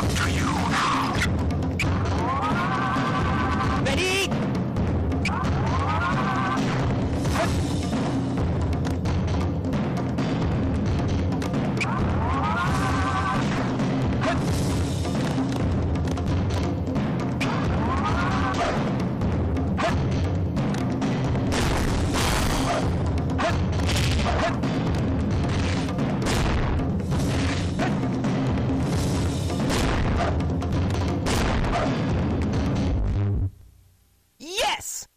It's Yes.